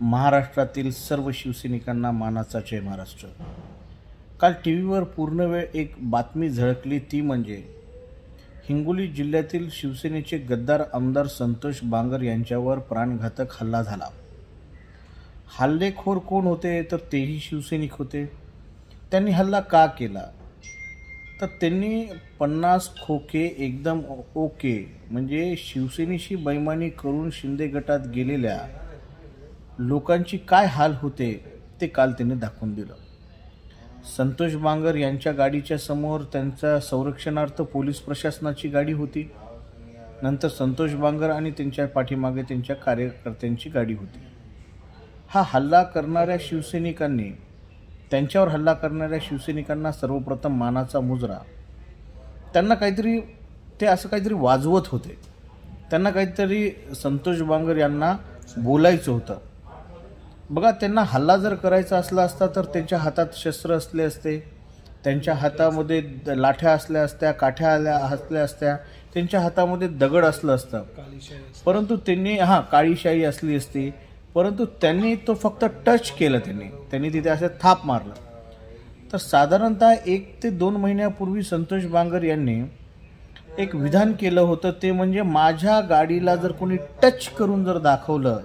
महाराष्ट्रातील सर्व शिवसैनिकांना मानाचा जय महाराष्ट्र. काल टी व्हीवर पूर्ण वेळ एक बातमी झळकली ती म्हणजे हिंगोली जिल्ह्यातील शिवसेनेचे गद्दार आमदार संतोष बांगर यांच्यावर प्राणघातक हल्ला झाला. हल्लेखोर कोण होते तर तेही शिवसैनिक होते. त्यांनी हल्ला का केला? तर त्यांनी पन्नास खोके एकदम ओके म्हणजे शिवसेनेशी बैमानी करून शिंदे गटात गेलेल्या लोकांची काय हाल होते ते काल त्यांनी दाखवून दिलं. संतोष बांगर यांच्या गाडीच्या समोर त्यांचा संरक्षणार्थ पोलीस प्रशासनाची गाडी होती. नंतर संतोष बांगर आणि त्यांच्या पाठीमागे त्यांच्या कार्यकर्त्यांची गाडी होती. हा हल्ला करणाऱ्या शिवसैनिकांनी त्यांच्यावर हल्ला करणाऱ्या शिवसैनिकांना सर्वप्रथम मानाचा मुजरा. त्यांना काहीतरी ते असं काहीतरी वाजवत होते. त्यांना काहीतरी संतोष बांगर यांना बोलायचं होतं. बघा त्यांना हल्ला जर करायचा असला असता तर त्यांच्या हातात शस्त्र असले असते. त्यांच्या हातामध्ये द- लाठ्या असल्या असत्या काठ्या आल्या असल्या असत्या त्यांच्या हातामध्ये दगड असलं असतं. परंतु त्यांनी हां काळीशाही असली असती. परंतु त्यांनी तो फक्त टच केलं त्यांनी. त्यांनी तिथे असं थाप मारलं. तर साधारणतः एक ते दोन महिन्यापूर्वी संतोष बांगर यांनी एक विधान केलं होतं. ते म्हणजे माझ्या गाडीला जर कोणी टच करून जर दाखवलं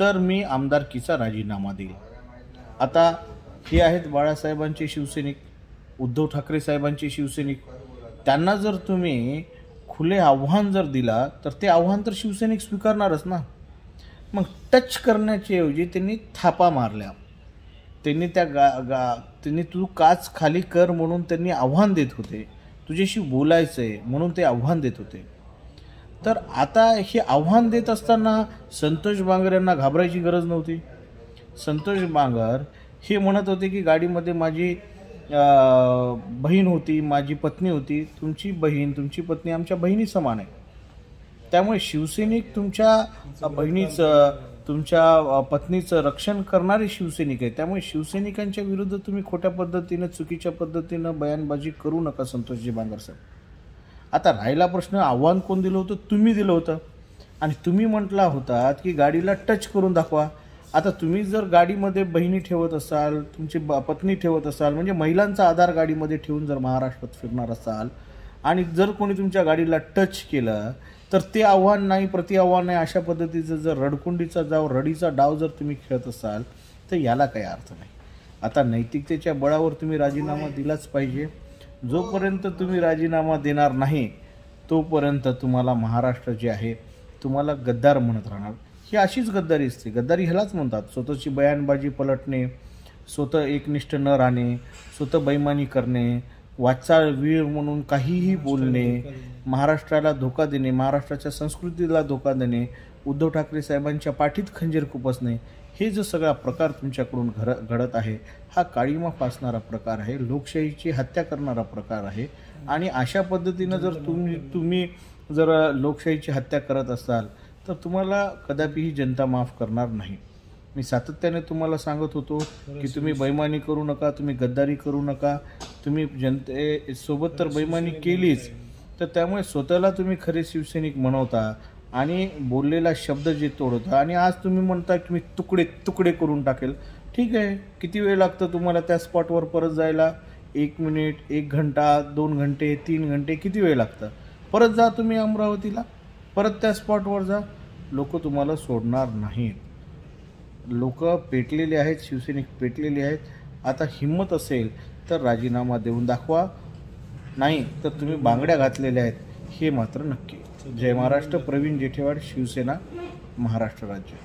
तर मी आमदारकीचा राजीनामा देईल. आता हे आहेत बाळासाहेबांचे शिवसैनिक उद्धव ठाकरे साहेबांचे शिवसैनिक. त्यांना जर तुम्ही खुले आव्हान जर दिला तर ते आव्हान तर शिवसैनिक स्वीकारणारच ना. मग टच करण्याच्या ऐवजी त्यांनी थापा मारल्या. त्यांनी त्या गा गा त्यांनी तू काच खाली कर म्हणून त्यांनी आव्हान देत होते. तुझ्याशी बोलायचं आहे म्हणून ते आव्हान देत होते. तर आता हे आव्हान देत असताना संतोष बांगर यांना घाबरायची गरज नव्हती. संतोष बांगर हे म्हणत होते की गाडीमध्ये माझी बहीण होती माझी पत्नी होती तुमची बहीण तुमची पत्नी आमच्या बहिणी समान आहे. त्यामुळे शिवसैनिक तुमच्या बहिणीचं तुमच्या पत्नीचं रक्षण करणारे शिवसैनिक आहे त्यामुळे शिवसैनिकांच्या विरुद्ध तुम्ही खोट्या पद्धतीनं चुकीच्या पद्धतीनं बयानबाजी करू नका संतोषजी बांगर साहेब. आता राहिला प्रश्न आव्हान कोण दिलं होतं? तुम्ही दिलं होतं. आणि तुम्ही म्हटला होतात की गाडीला टच करून दाखवा. आता तुम्ही जर गाडीमध्ये बहिणी ठेवत असाल तुमची ब- पत्नी ठेवत असाल म्हणजे महिलांचा आधार गाडीमध्ये ठेवून जर महाराष्ट्रात फिरणार असाल आणि जर कोणी तुमच्या गाडीला टच केलं तर ते आव्हान नाही प्रति आव्हान नाही अशा पद्धतीचं जर रडकुंडीचा जाव रडीचा डाव जर तुम्ही खेळत असाल तर याला काही अर्थ नाही. आता नैतिकतेच्या बळावर तुम्ही राजीनामा दिलाच पाहिजे. जोपर्यंत तुम्ही राजीनामा देणार नाही तोपर्यंत तुम्हाला महाराष्ट्र जे आहे तुम्हाला गद्दार म्हणत राहणार. ही अशीच गद्दारी असते. गद्दारी ह्यालाच म्हणतात. स्वतःची बयानबाजी पलटणे स्वतः एकनिष्ठ न राहणे स्वतः बैमानी करणे वाचाळ वीर म्हणून काहीही बोलणे महाराष्ट्राला धोका देणे महाराष्ट्राच्या संस्कृतीला धोका देणे उद्धव ठाकरे साहेबांच्या पाठीत खंजीर खुपसणे हे जो सगळा प्रकार तुमच्याकडून घर घडत आहे हा काळीमा फासणारा प्रकार आहे लोकशाहीची हत्या करणारा प्रकार आहे आणि अशा पद्धतीनं जर तुम्ही तुम्ही जर लोकशाहीची हत्या करत असाल तर तुम्हाला कदापिही जनता माफ करणार नाही. मी सातत्याने तुम्हाला सांगत होतो की तुम्ही बैमानी करू नका तुम्ही गद्दारी करू नका तुम्ही जनते सोबत तर बैमानी केलीच तर त्यामुळे स्वतःला तुम्ही खरे शिवसैनिक म्हणवता आणि बोललेला शब्द जे तोडतं आणि आज तुम्ही म्हणता की मी तुकडे तुकडे करून टाकेल. ठीक आहे किती वेळ लागतं तुम्हाला त्या स्पॉटवर परत जायला? एक मिनिट एक घंटा दोन घंटे तीन घंटे किती वेळ लागतं? परत जा तुम्ही अमरावतीला. परत त्या स्पॉटवर जा. लोक तुम्हाला सोडणार नाहीत. लोक पेटलेले आहेत शिवसैनिक पेटलेले आहेत. आता हिंमत असेल तर राजीनामा देऊन दाखवा. नाही तर तुम्ही बांगड्या घातलेल्या आहेत. हे मात्र नक्की. जय महाराष्ट्र प्रवीण जेठेवाड शिवसेना महाराष्ट्र राज्य.